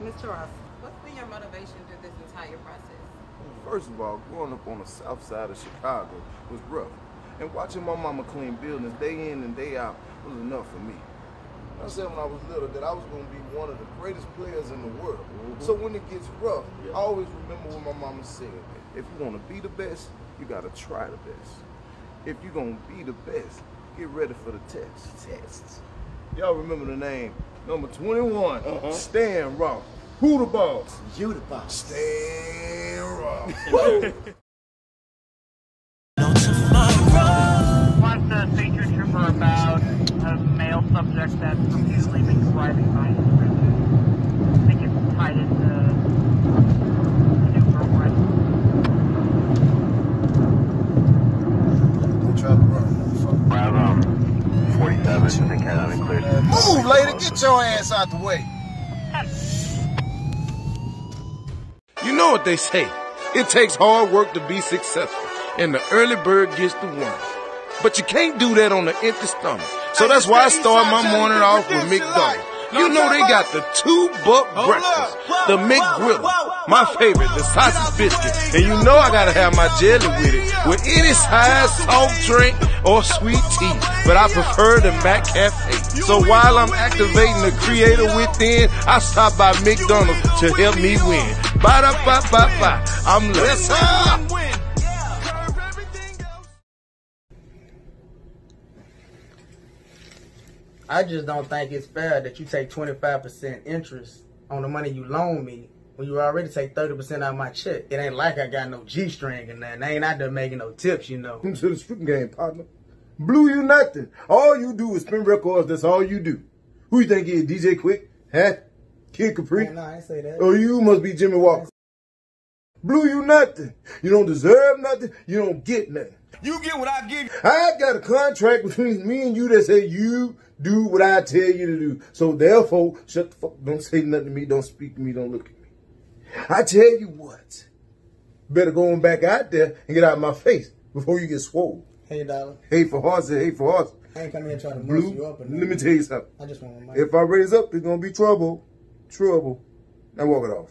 Mr. Ross, what's been your motivation through this entire process? First of all, growing up on the south side of Chicago was rough. And watching my mama clean buildings day in and day out was enough for me. I said when I was little that I was going to be one of the greatest players in the world. Mm-hmm. So when it gets rough, yeah. I always remember what my mama said. If you want to be the best, you got to try the best. If you're going to be the best, get ready for the test. Tests. Y'all remember the name? Number 21, uh-huh. Stan Ross. Who the boss? You the boss. Stan Ross. Wants a feature trooper about a male subject that's repeatedly been driving by his I think it's tied into a new girlfriend. Don't try to run, motherfucker. Bravo. 47, the cat. Move, lady. Get your ass out the way. You know what they say. It takes hard work to be successful, and the early bird gets the worm. But you can't do that on an empty stomach. So that's why I start my morning off with McDonald's. You know they got the two buck breakfast, the McGriddle, my favorite, the sausage biscuit, and you know I gotta have my jelly with it, with any size soft drink or sweet tea. But I prefer the McCafé. So while I'm activating the creator within, I stop by McDonald's to help me win. Ba da ba ba ba. I'm left. I just don't think it's fair that you take 25% interest on the money you loan me when you already take 30% out of my check. It ain't like I got no G string and that. I ain't out there making no tips, you know. To the shooting game, partner. Blew you nothing. All you do is spin records. That's all you do. Who you think is DJ Quik? Huh? Kid Capri? Oh, no, I ain't say that. Oh, you must be Jimmie Walker. Blew you nothing. You don't deserve nothing. You don't get nothing. You get what I give you. I got a contract between me and you that say you do what I tell you to do. So therefore, shut the fuck. Don't say nothing to me. Don't speak to me. Don't look at me. I tell you what. Better go on back out there and get out of my face before you get swole. Hey, dollar. Hey for horses. Hey for horses. I ain't coming here trying to mess you up. Or let me tell you something. I just want to. If I raise up, it's gonna be trouble. Trouble. Now walk it off.